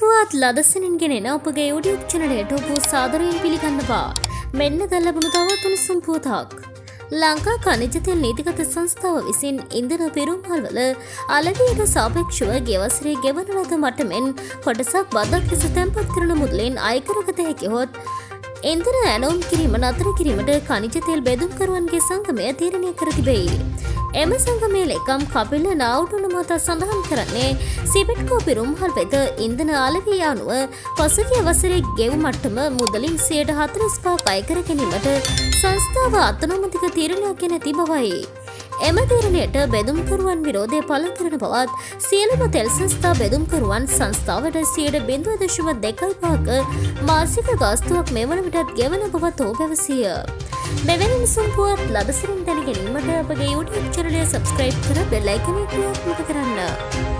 පුවත් ලදසනින් ගෙනෙන අපගේ යුඩියුබ් චනලයට ඔබ සාදරයෙන් පිළිගන්නවා මෙන්න දැල්ලබුණු තවත් උණුසුම් පුවතක්. ලංකා කනිජතෙල් නීතිගත සංස්ථාව විසින් ඉන්දන පෙරුම්හල්වල අලවියට සාපේක්ෂව ගෙවසරේ ගෙවන ලද මටමෙන් කොටසක් බදක් ලෙස තැන්පත් කරන මුදලෙන් අයකරගත හැකිහොත් ඉන්දන ඇනෝම් කිරීම නතර කිරීමට කනිජතෙල් බෙදුම්කරුවන්ගේ සංගමය තීරණය කර තිබෙයි. එම සංගමේ ලෙකම් කපිල්ල නාවුටුන මත සඳහන් කරන්නේ සිපිට්කෝ පිරුම්හල් වෙත ඉන්දන අලවී අනුව පසුගිය වසරේ ගෙව් මට්ටම මුදලින් සයට හතරස්පා අයකර ගැනීමට සංස්ථාව අත්තනොමතික තීරණයක් නැති බවයි. එම තීරණයට බෙදුම්කරුවන් විරෝධය පල කරන බවත් සියලුම තෙල් සංස්ථා බෙදුම්කරුවන් සංස්ථාවට සියට බිඳුව දශම දෙකයි පාක මාසික ගාස්තුවක් මෙවන විටත් ගෙවන බවත් ඕ පැවසිය. මෙවැනි නිසුම්පුවත් ලබසරින් දැන ගැනීමට අපගේ YouTube චරලය සබස්ක්‍රයිබ් කර බෙල්ලයිකන ක්‍රියාත්මක කරන්න.